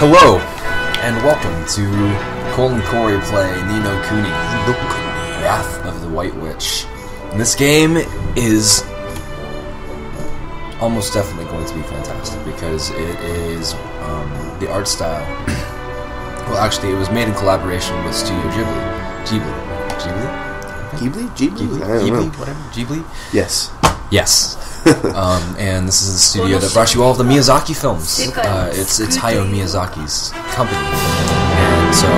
Hello, and welcome to Cole and Corey play Ni No Kuni, The Wrath of the White Witch. And this game is almost definitely going to be fantastic because it is um, the art style. well, actually, it was made in collaboration with Studio Ghibli. Ghibli. Ghibli? Ghibli? Ghibli? Ghibli? I don't know. Ghibli? Whatever. Ghibli? Yes. Yes. um, and this is the studio that brought you all of the Miyazaki films. Uh, it's it's Hayao Miyazaki's company, and so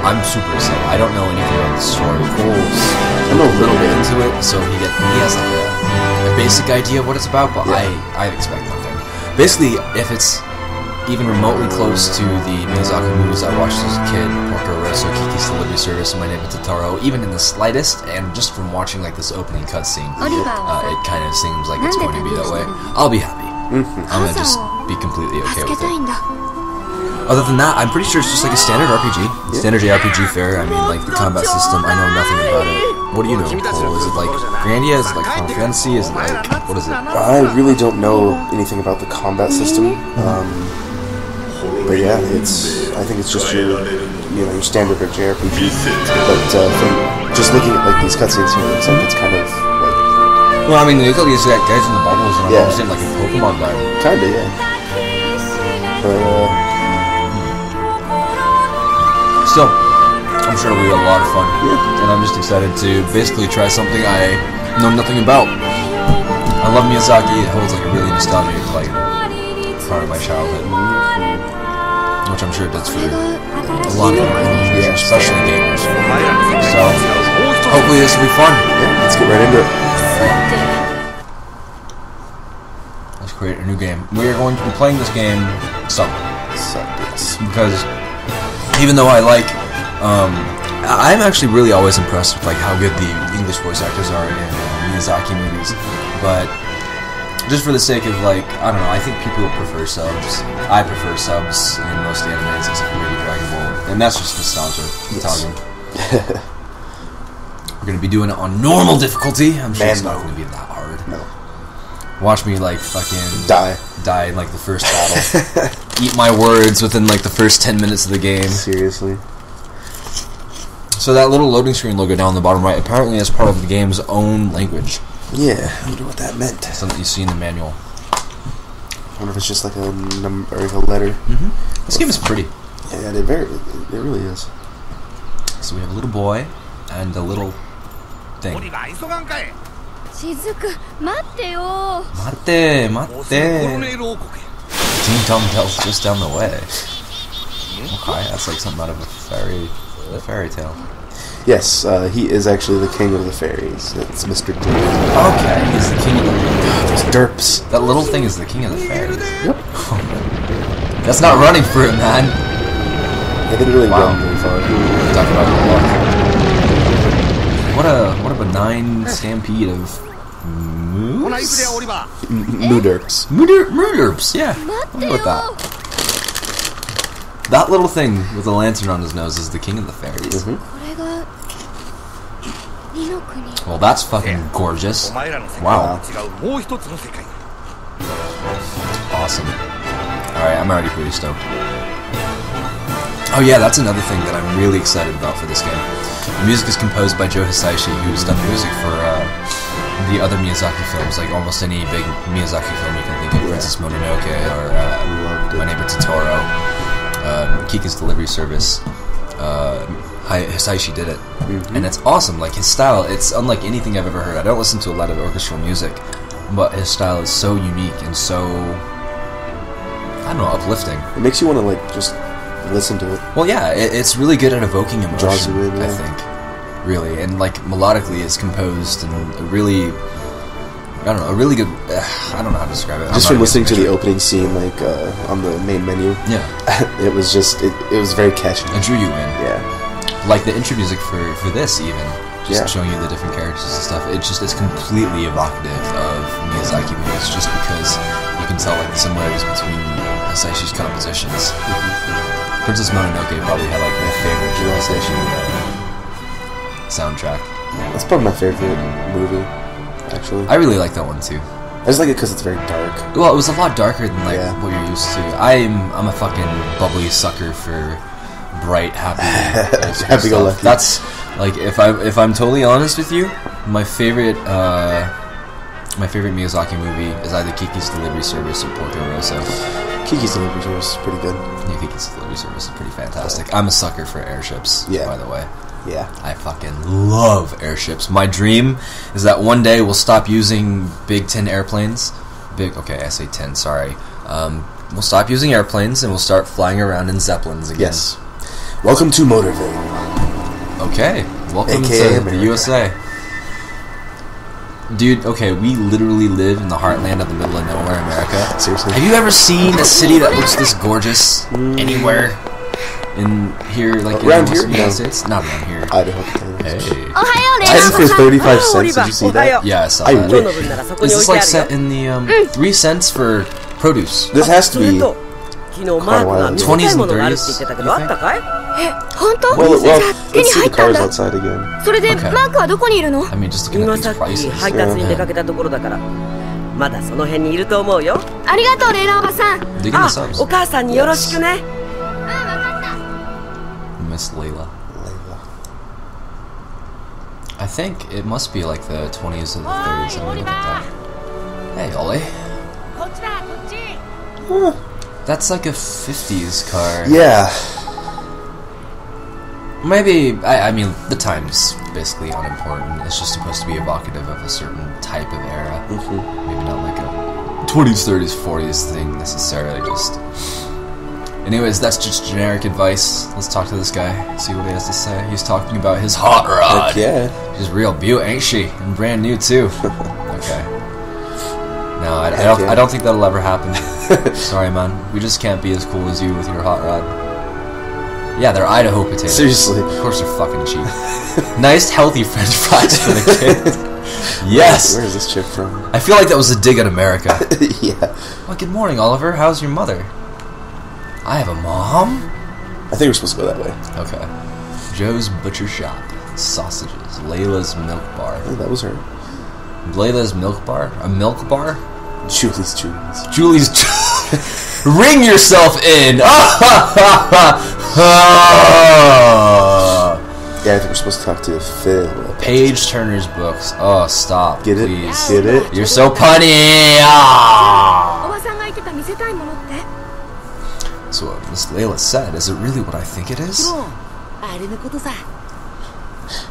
I'm super excited. I don't know anything about the story. Cole's I know a little bit into it, so he get he has like a, a basic idea of what it's about, but Yeah. I I expect nothing. Basically, if it's even remotely close to the Miyazaki movies I watched as a kid, Porco Rosso, Kiki's Delivery Service, My Name is Totoro, even in the slightest, and just from watching like this opening cutscene, uh, it kind of seems like it's going to be that way. I'll be happy. Mm-hmm. I'm gonna just be completely okay with it. Other than that, I'm pretty sure it's just like a standard RPG. Standard JRPG fare. I mean, like, the combat system, I know nothing about it. What do you know, Cole? Is it like Grandia? Is it like Final Fantasy? Is it like. What is it? I really don't know anything about the combat system. Um, but yeah, it's. I think it's just your, you know, your standard JRPG. But uh, from just looking at like these cutscenes here, it looks like it's kind of like Well, I mean, there's all these like, guys in the bubbles, and Yeah. I'm understand like a Pokemon battle. kinda yeah. But uh, Still, I'm sure it'll be a lot of fun. Yeah. And I'm just excited to basically try something I know nothing about. I love Miyazaki. It holds like a really nostalgic like part of my childhood, which I'm sure it does for a lot of Yeah. especially gamers. So hopefully this will be fun. yeah, let's get right into it. Let's create a new game. We are going to be playing this game sub So, yes. because even though I like, um, I'm actually really always impressed with like how good the English voice actors are in uh, Miyazaki movies. But just for the sake of like, I don't know, I think people prefer subs. I prefer subs in most animes except for maybe Dragon Ball, and that's just nostalgia. Yes. Talking. We're gonna be doing it on normal difficulty. I'm sure Man it's not mode. gonna be that hard. No. Watch me like fucking Die. die in like the first battle. Eat my words within like the first 10 minutes of the game. Seriously. So that little loading screen logo down the bottom right apparently is part of the game's own language. Yeah. I wonder what that meant. Something you see in the manual. I wonder if it's just like a number or like a letter. This game is pretty. Yeah, it very. It really is. So we have a little boy and a little thing. 雫待ってよ Mate, mate. 王国 Ding Dong Dell's just down the way. Okay, that's like something out of a fairy, a fairy tale. Yes, uh, he is actually the king of the fairies. It's Mr. D. Okay, he's the king of the. Derps. That little thing is the king of the fairies. Yep. That's not running for it, man. They didn't really wow. go far. Talk about luck. What a what a benign stampede of moose. Moo derps. Moo derps. Yeah. What about that? That little thing with a lantern on his nose is the king of the fairies. Mm -hmm. Well, that's fucking gorgeous. Wow. Awesome. Alright, I'm already pretty stoked. Oh yeah, that's another thing that I'm really excited about for this game. The music is composed by Joe Hisaishi, who's done music for uh, the other Miyazaki films, like almost any big Miyazaki film you can think of—Princess Mononoke, or uh, My Neighbor Totoro, uh, Kiki's Delivery Service, uh, Hisaishi did it, Mm-hmm. and it's awesome. Like his style, it's unlike anything I've ever heard. I don't listen to a lot of orchestral music, but his style is so unique and so I don't know, uplifting. It makes you want to like just listen to it. Well, yeah, it, it's really good at evoking emotion. Draws you in, I think, really, and like melodically, it's composed and a really, I don't know, a really good. Uh, I don't know how to describe it. Just from listening to the opening scene, like uh, on the main menu, Yeah, it was just it, it was very catchy. it drew you in. Yeah. Like the intro music for for this, even just Yeah. showing you the different characters and stuff. It just it's completely evocative of Miyazaki movies, just because you can tell like the similarities between Hisaishi's compositions. Princess Mononoke probably had like my favorite uh, soundtrack. That's probably my favorite movie, actually. I really like that one too. I just like it because it's very dark. Well, it was a lot darker than like Yeah. what you're used to. I'm I'm a fucking bubbly sucker for bright, happy, old Happy-go-lucky. That's like if I if I'm totally honest with you, my favorite uh, my favorite Miyazaki movie is either Kiki's Delivery Service or Porco Rosso. Kiki's Delivery Service is pretty good. Yeah, Kiki's Delivery Service is pretty fantastic. I'm a sucker for airships. Yeah. by the way. Yeah. I fucking love airships. My dream is that one day we'll stop using big tin airplanes. Big, okay, I say tin. Sorry. Um, we'll stop using airplanes and we'll start flying around in zeppelins again. Yes. Welcome to Motorville. Okay, welcome AKA to America. the USA. Dude, okay, we literally live in the heartland of the middle of nowhere, America. Seriously. Have you ever seen a city that looks this gorgeous mm. anywhere? In here, like uh, around in here, United no. States? Not around here. Idaho. Hey. I asked for 35 cents. Did you see that? Yeah, I saw I that. Wish. Is this like set in the um, 3 cents for produce? This has to be. 20s and 30s? 本当 Well, じゃ well, あ手 let's に see 入 the ったん cars だ outside again. それで Okay. マークはどこにいるの I mean, just looking 今 at さ these っき prices. 配達に出かけたところだからまだその辺にいると思うよありがとうレイラおばさん Digging あ the subs. お母さんによろしくね Miss Layla. Layla. I think it must be like the 20s or the 30s. Let me look at that. Hey, Ollie. That's like a 50s car. Yeah. Maybe, I, I mean, the time's basically unimportant. It's just supposed to be evocative of a certain type of era. Mm-hmm. Maybe not like a 20s, 30s, 40s thing necessarily, just. Anyways, that's just generic advice. Let's talk to this guy, see what he has to say. He's talking about his hot rod. Heck yeah. She's real beaut, ain't she? And brand new too. okay. No, I, I don't. yeah. I don't think that'll ever happen. Sorry, man. We just can't be as cool as you with your hot rod. Yeah, they're Idaho potatoes. Seriously. Of course, they're fucking cheap. nice, healthy French fries for the kid. yes. Where is this chick from? I feel like that was a dig at America. yeah. well, good morning, Oliver. How's your mother? I have a mom. I think we're supposed to go that way. Okay. Joe's Butcher Shop. Sausages. Layla's Milk Bar. Oh, that was her. Layla's Milk Bar? A milk bar? Julie's Julie's. Julie's. Ring yourself in! yeah, I think we're supposed to talk to Phil. Page Turner's books. Oh, stop. Get it? Please. Get it? You're so punny! Ah. So what Miss Layla said, is it really what I think it is?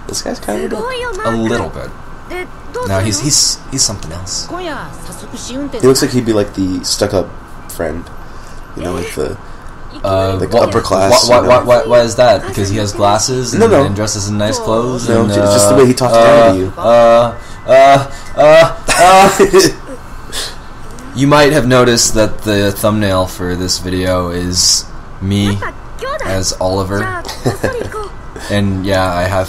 This guy's kind of a, a little bit. No, he's he's he's something else. He looks like he'd be like the stuck-up friend, you know, like the uh, um, like upper class. Why, why, why, why, is that? Because he has glasses and, no, no. and dresses in nice oh. clothes. No, and, uh, just the uh, way he talks uh, down to you. Uh, uh, uh, uh. uh you might have noticed that the thumbnail for this video is me as Oliver, and yeah, I have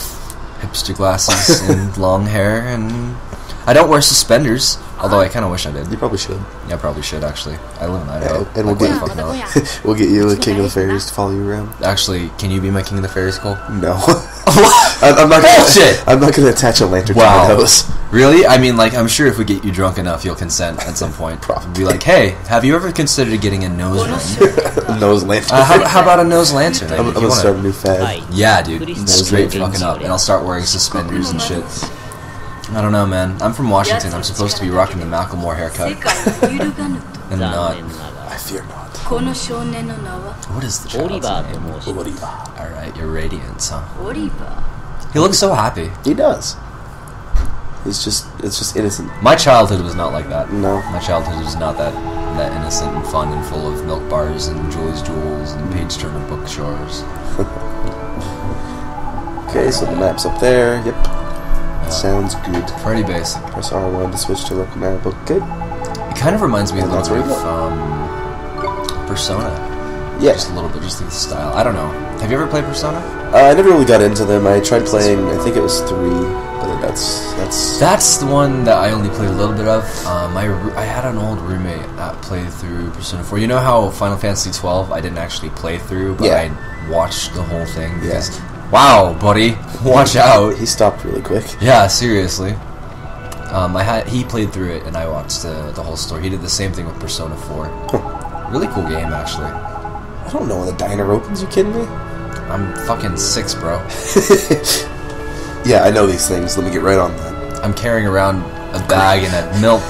hipster glasses and long hair, and I don't wear suspenders. Although I kind of wish I did. you probably should. Yeah, I probably should actually. I live in Idaho. And- and we'll get- what the fuck Oh, not? We'll get you a King of the Fairies to follow you around. Actually, can you be my king of the fairies, Cole? No. I'm, I'm not gonna, Bullshit! I'm not gonna attach a lantern Wow. to my nose. Really? I mean, like, I'm sure if we get you drunk enough, you'll consent at some point. Probably. Be like, hey, have you ever considered getting a nose ring? nose lantern. Uh, how, how about a nose lantern? I I'm, I'm if you gonna start a new fad. Yeah, dude. Nose Straight fucking up. And I'll start wearing suspenders and shit. I don't know, man. I'm from Washington. I'm supposed to be rocking the Macklemore haircut. and not. I fear not. What is the child's name? Oriba. All right, you're radiant, huh? Oriba. He looks so happy. He does. He's just, it's just innocent. My childhood was not like that. No. My childhood was not that that innocent and fun and full of milk bars and Julie's Jewels and page turner bookstores. okay, so the map's up there. Yep. Sounds good. Pretty basic. Press R1 to switch to local map. Okay. It kind of reminds me a And that's little bit of um, Persona. Yeah. Just a little bit, just the style. I don't know. Have you ever played Persona? Uh, I never really got into them. I tried playing, I think it was three, but that's, that's, That's the one that I only played a little bit of. Uh, my I had an old roommate that played through Persona 4. You know how Final Fantasy 12 I didn't actually play through, but Yeah. I watched the whole thing because, wow, buddy, watch out. he stopped really quick. Yeah, seriously. Um, I had he played through it, and I watched the the whole story. He did the same thing with Persona Four. Really cool game, actually. I don't know when the diner opens. You kidding me? I'm fucking six, bro. Yeah, I know these things. Let me get right on that. I'm carrying around a bag and a milk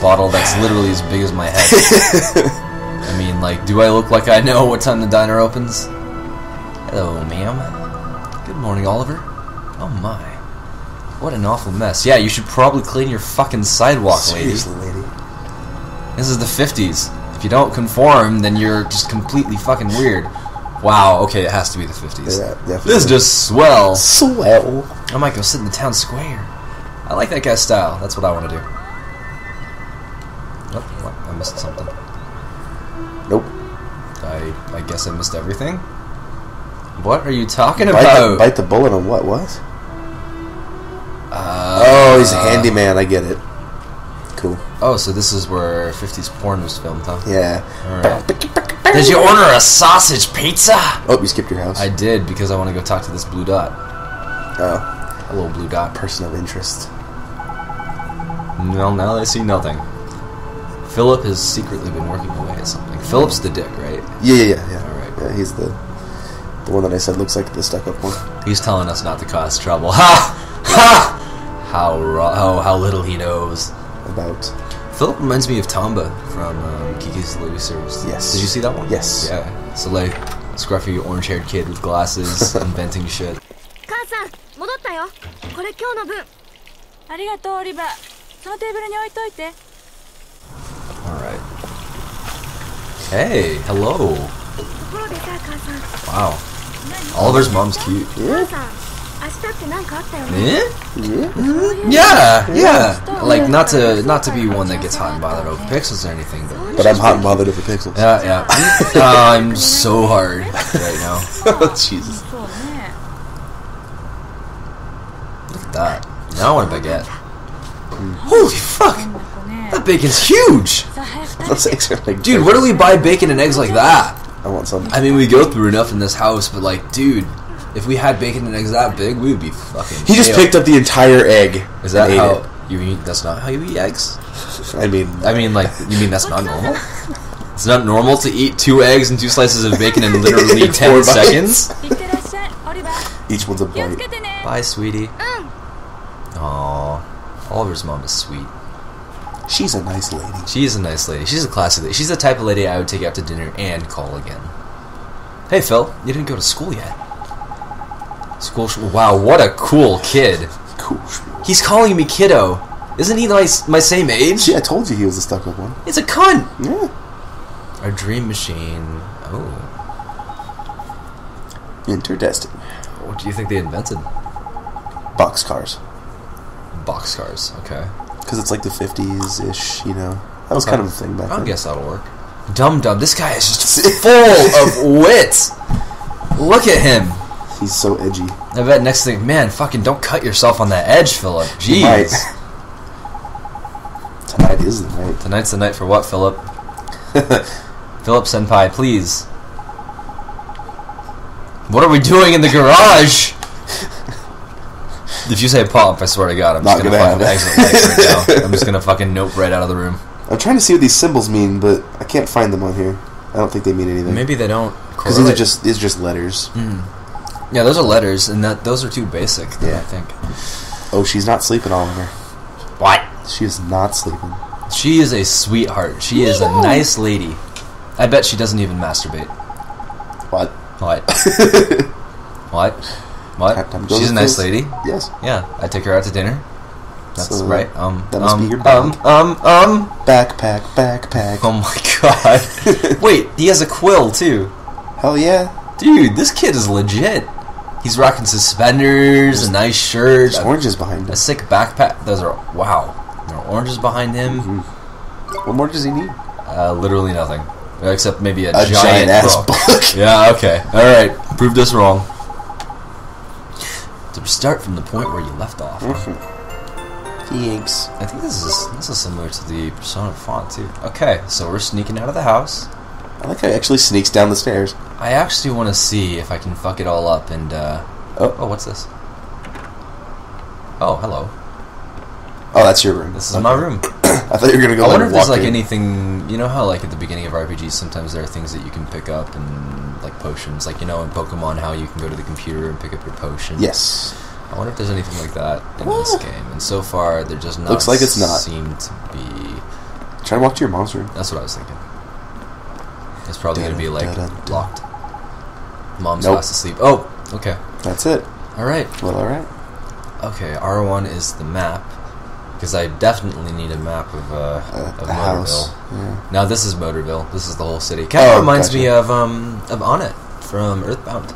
bottle that's literally as big as my head. I mean, like, do I look like I know what time the diner opens? Hello, ma'am. Good morning, Oliver. Oh my. What an awful mess. Yeah, you should probably clean your fucking sidewalk, lady. Seriously, lady. This is the 50s. If you don't conform, then you're just completely fucking weird. Wow, okay, it has to be the 50s. Yeah, definitely. This is just swell. swell. I might go sit in the town square. I like that guy's style. That's what I want to do. Oh, what? I missed something. Nope. I I guess I missed everything. What are you talking Bite about? the, bite the bullet on what? What? Uh, Oh, he's a handyman. I get it. Cool. Oh, so this is where 50s porn was filmed, huh? Yeah. Alright. Did you order a sausage pizza? Oh, you skipped your house. I did because I want to go talk to this blue dot. oh, A little blue dot. person of interest. Well, now I see nothing. Philip has secretly been working away at something. Philip's the dick, right? Yeah, yeah, yeah. yeah. Alright. Yeah, he's the the one that I said looks like the stuck-up one. He's telling us not to cause trouble. Ha! Ha! How how oh, how little he knows about. Philip reminds me of Tombo from um, Kiki's Delivery Service. Yes. Did you see that one? Yes. Yeah. So like scruffy orange-haired kid with glasses inventing shit. これ今日の分ありがとうオリバーそのテーブルに置いといて Alright Hey, hello Wow. Oliver's mom's cute. Yeah. Mm-hmm. Yeah? yeah, yeah. Like not to not to be one that gets hot and bothered over pixels or anything, but but I'm hot and bothered over pixels. Yeah, yeah. I'm so hard right now. oh, Jesus. Look at that. Now I want a baguette. Holy fuck! That bacon's huge. That's extra, like, Dude, where do we buy bacon and eggs like that? I want some. I mean, we go through enough in this house, but like, dude, if we had bacon and eggs that big, we would be fucking. He just picked up the entire egg. Is that how it. you eat? That's not how you eat eggs. I mean, I mean, like, you mean that's not normal? It's not normal to eat two eggs and two slices of bacon in literally ten seconds. Each one's a bite. Bye, sweetie. Aww. Oliver's mom is sweet. She's a nice lady. She is a nice lady. She's a classy lady. She's the type of lady I would take out to dinner and call again. Hey, Phil, you didn't go to school yet. School. Sh- wow, what a cool kid. Cool. He's calling me kiddo. Isn't he my, my same age? See, I told you he was a stuck-up one. It's a cunt. Yeah. Our dream machine. Oh, Interdestined. what do you think they invented? Box cars. Boxcars. Okay. Because it's like the 50s-ish, you know. That was Okay. kind of a thing back I then. guess that'll work. Dum Dum. This guy is just full of wit. Look at him. He's so edgy. I bet next thing, man, fucking don't cut yourself on that edge, Philip. Jeez. Tonight is the night. Tonight's the night for what, Philip? Philip Senpai, please. What are we doing in the garage? If you say pop, I swear to God, I'm Not just gonna, gonna fucking exit right now. I'm just gonna fucking nope right out of the room. I'm trying to see what these symbols mean, but I can't find them on here. I don't think they mean anything. Maybe they don't. Because these are just these are just letters. Hmm. yeah, those are letters, and that those are too basic. Yeah. I think. Oh, she's not sleeping, Oliver. What? She is not sleeping. She is a sweetheart. She is a nice lady. I bet she doesn't even masturbate. What? What? what? What? Time- time goes She's a nice lady. Yes. Yeah, I take her out to dinner. That's So, right. Um, that must um, be your um, um, um. Backpack, backpack. Oh my god. Wait, he has a quill too. Hell yeah. Dude, this kid is legit. He's rocking suspenders, a nice shirt, There's a, oranges behind him, a sick backpack. Those are wow. There are oranges behind him. What more does he need? Uh, literally nothing, except maybe a, A giant ass book. book. Yeah. Okay. All right. Proved us wrong. To start from the point where you left off. Thanks. I think this is this is similar to the Persona font too. Okay, so we're sneaking out of the house. I like how he actually sneaks down the stairs. I actually want to see if I can fuck it all up and uh Oh. oh what's this? Oh, hello. Oh, that's your room. This is my room. I thought you were gonna go. I like, wonder if there's walk like in. anything. You know how like at the beginning of RPGs, sometimes there are things that you can pick up and like potions. Like you know in Pokemon, how you can go to the computer and pick up your potion. Yes. I wonder if there's anything like that in this game. And so far, there does not. Looks like it's not. Seem to be. Try to walk to your mom's room. That's what I was thinking. It's probably going to be like dun, dun, dun. locked. Mom's Nope. fast asleep. Oh, okay. That's it. All right. Well, all right. Okay. R1 is the map because I definitely need a map of uh, of the. Motorville. Yeah. Now this is Motorville. This is the whole city. Kind of Oh, reminds gotcha. me of um of Onett from Earthbound.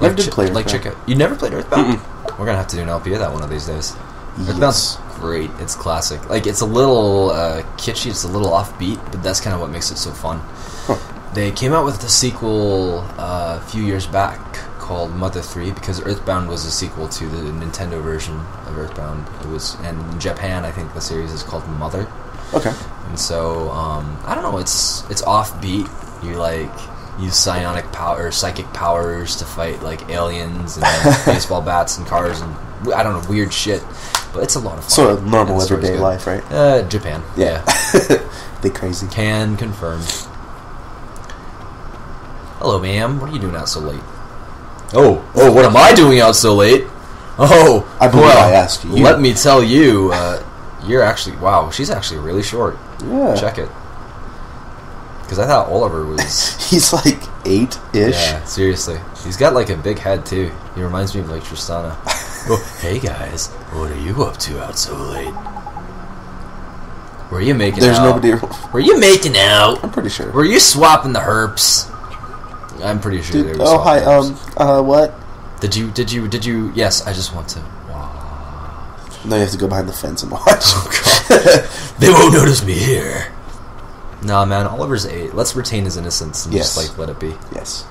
Never did play like Earthbound. it. You never played Earthbound? We're gonna have to do an LP of that one of these days. Earthbound's Yes. great. It's classic. Like it's a little uh, kitschy. It's a little offbeat, but that's kind of what makes it so fun. Huh. They came out with the sequel uh, a few years back called Mother 3 because Earthbound was a sequel to the Nintendo version of Earthbound. It was and in Japan I think the series is called Mother. Okay. And so um, I don't know. It's it's offbeat. You like use psionic power, or psychic powers to fight like aliens and baseball bats and cars and I don't know weird shit. But it's a lot of fun. Sort of normal And the story's everyday life, right? Uh, Japan. Yeah. they crazy. Can confirm. Hello, ma'am. What are you doing out so late? Oh, oh, what am I doing out so late? Oh, I believe well, I asked you. Let me tell you, uh, you're actually wow. She's actually really short. Yeah. Check it. Because I thought Oliver was. He's like eight ish. yeah, seriously. He's got like a big head too. He reminds me of like Tristana. oh, hey guys, what are you up to out so late? Were you making There's out? nobody. Were you making out? I'm pretty sure. Were you swapping the herps? I'm pretty sure they were. oh hi. Um. Uh. What? Did you? Did you? Did you? Yes. I just want to. No, you have to go behind the fence and watch. Oh, They won't notice me here. Nah, man. Oliver's eight. Let's retain his innocence and Yes. just like let it be. yes.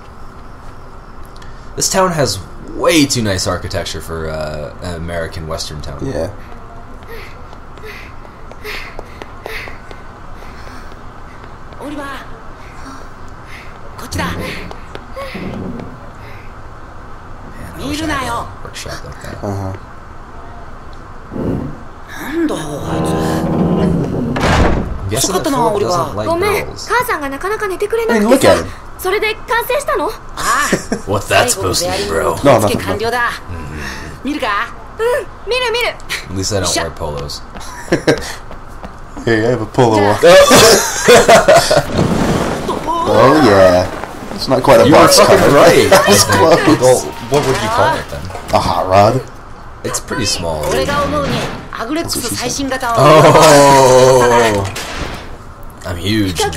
This town has way too nice architecture for uh, an American Western town. Yeah. Man, I wish I 見るな had よ a workshop like that. Uh huh. なんだよあい I'm guessing that 遅かったな Philip 俺は doesn't like ごめん girls. 母さんがなかなか寝てくれな Hey, く look て at さ him. それで完成したのうん What's 最 that 後 supposed ベ to アリ be, ングの bro? 取り付 No, け完了だ見るか見る見る At least I don't Shut- wear polos. Hey, I have a polo. Yeah. oh yeah. It's not quite a you box cutter. right. That's close. Well, what would you call it then? A hot rod. It's pretty small. Oh, I'm huge. Man.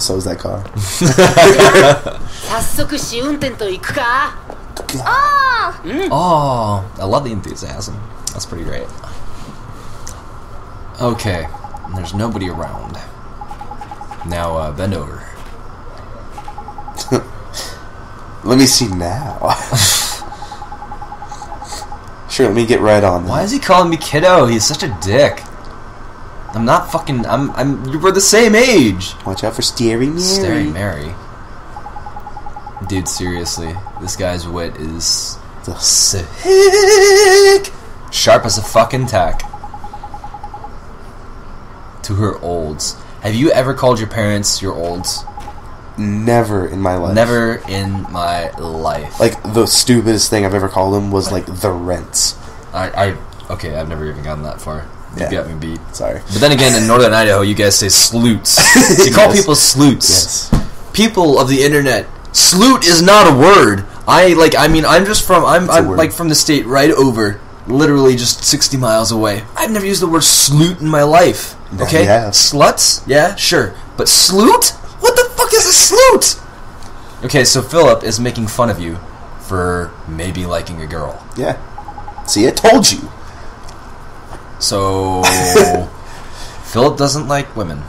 So is that car. oh, I love the enthusiasm. That's pretty great. Okay, there's nobody around. Now uh, bend over. Let me see now. sure, let me get right on Why is he calling me kiddo? He's such a dick. I'm not fucking. I'm. I'm. We're the same age. Watch out for Scary Mary. Staring Mary. Dude, seriously, this guy's wit is The- sick, sharp as a fucking tack. To her olds. Have you ever called your parents your olds? Never in my life. Never in my life. Like the stupidest thing I've ever called them was like the rents. I, I okay, I've never even gotten that far. You Yeah. got me beat. Sorry. But then again, in northern Idaho, you guys say sloots. you call Yes. people sloots. Yes. People of the internet, sloot is not a word. I like. I mean, I'm just from. I'm, I'm like from the state right over, literally just 60 miles away. I've never used the word sloot in my life. Okay, you have. sluts, yeah, sure, but sloot? is a snoot? Okay, so Philip is making fun of you for maybe liking a girl. Yeah. See, I told you. So Philip doesn't like women.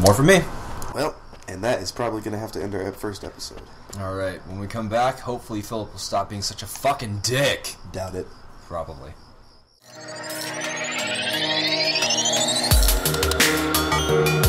More for me. Well, and that is probably going to have to end our first episode. All right. When we come back, hopefully Philip will stop being such a fucking dick. Doubt it. Probably. Thank you.